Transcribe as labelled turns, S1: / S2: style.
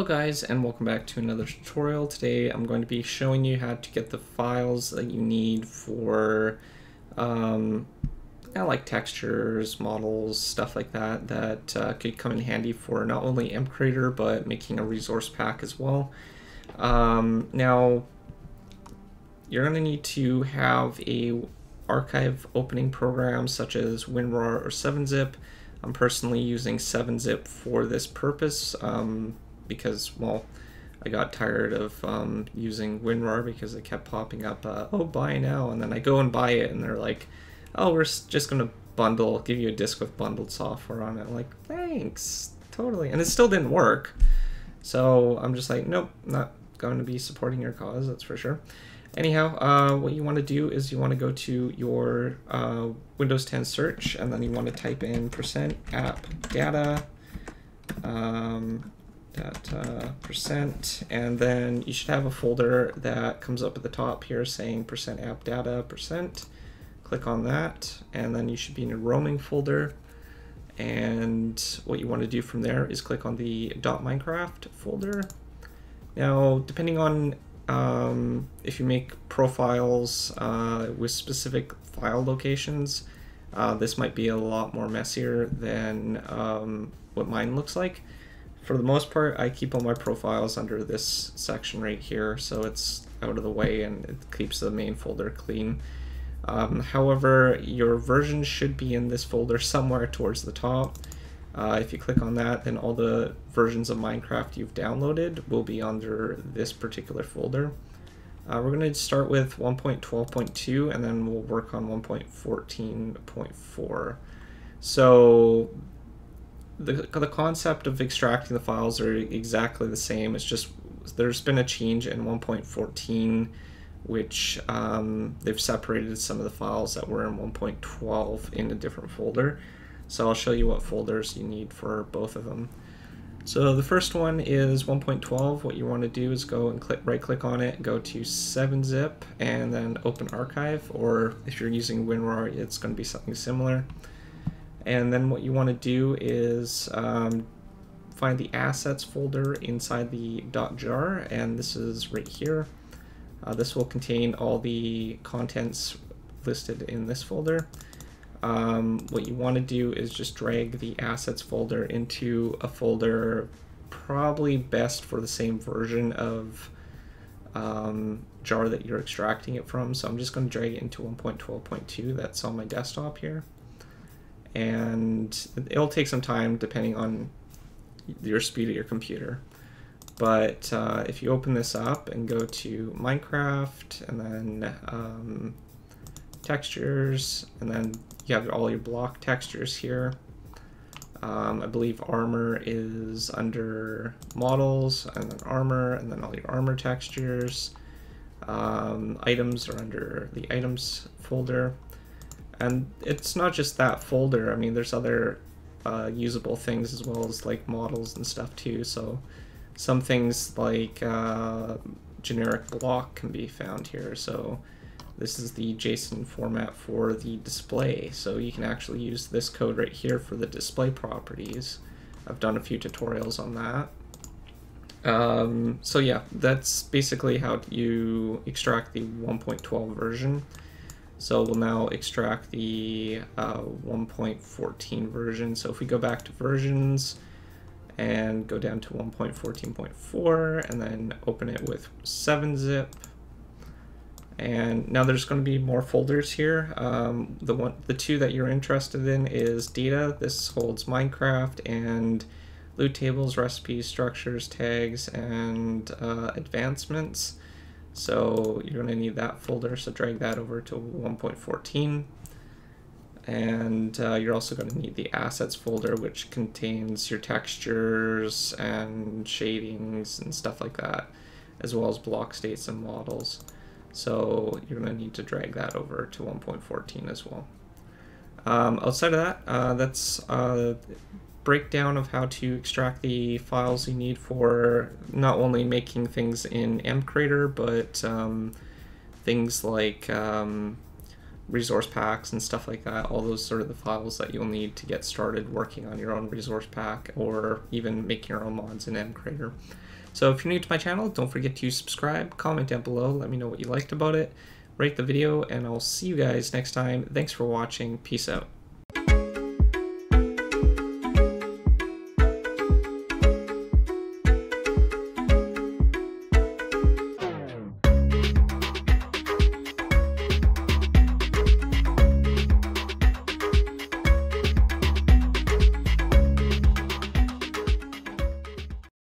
S1: Hello guys and welcome back to another tutorial. Today I'm going to be showing you how to get the files that you need for um, like textures, models, stuff like that that uh, could come in handy for not only MCreator but making a resource pack as well. Um, now you're going to need to have a archive opening program such as WinRAR or 7-zip. I'm personally using 7-zip for this purpose. Um, because, well, I got tired of um, using WinRAR because it kept popping up, uh, oh, buy now, and then I go and buy it, and they're like, oh, we're just going to bundle, give you a disk with bundled software on it. I'm like, thanks, totally. And it still didn't work. So I'm just like, nope, not going to be supporting your cause, that's for sure. Anyhow, uh, what you want to do is you want to go to your uh, Windows 10 search, and then you want to type in percent app data um, that uh, percent, and then you should have a folder that comes up at the top here saying percent app data percent. Click on that, and then you should be in a roaming folder. And what you want to do from there is click on the dot .minecraft folder. Now, depending on um, if you make profiles uh, with specific file locations, uh, this might be a lot more messier than um, what mine looks like for the most part, I keep all my profiles under this section right here, so it's out of the way and it keeps the main folder clean. Um, however, your version should be in this folder somewhere towards the top. Uh, if you click on that, then all the versions of Minecraft you've downloaded will be under this particular folder. Uh, we're going to start with 1.12.2 and then we'll work on 1.14.4. So the, the concept of extracting the files are exactly the same. It's just there's been a change in 1.14 which um, they've separated some of the files that were in 1.12 in a different folder. So I'll show you what folders you need for both of them. So the first one is 1.12. What you want to do is go and click right click on it, go to 7-zip and then open archive or if you're using WinRAR it's going to be something similar. And then what you want to do is um, find the assets folder inside the .jar, and this is right here. Uh, this will contain all the contents listed in this folder. Um, what you want to do is just drag the assets folder into a folder probably best for the same version of um, jar that you're extracting it from. So I'm just going to drag it into 1.12.2 that's on my desktop here and it'll take some time depending on your speed of your computer. But uh, if you open this up and go to Minecraft and then um, textures, and then you have all your block textures here. Um, I believe armor is under models and then armor and then all your armor textures. Um, items are under the items folder. And it's not just that folder. I mean, there's other uh, usable things as well as like models and stuff too. So some things like uh, generic block can be found here. So this is the JSON format for the display. So you can actually use this code right here for the display properties. I've done a few tutorials on that. Um, so yeah, that's basically how you extract the 1.12 version. So we'll now extract the uh, 1.14 version. So if we go back to versions and go down to 1.14.4 and then open it with 7-zip. And now there's going to be more folders here. Um, the one, the two that you're interested in is data. This holds Minecraft and loot tables, recipes, structures, tags, and uh, advancements. So you're going to need that folder, so drag that over to 1.14. And uh, you're also going to need the assets folder, which contains your textures and shadings and stuff like that, as well as block states and models. So you're going to need to drag that over to 1.14 as well. Um, outside of that, uh, that's uh, breakdown of how to extract the files you need for not only making things in MCreator, but um, things like um, resource packs and stuff like that. All those sort of the files that you'll need to get started working on your own resource pack or even making your own mods in mcreator. So if you're new to my channel, don't forget to subscribe, comment down below, let me know what you liked about it, rate the video, and I'll see you guys next time. Thanks for watching. Peace out.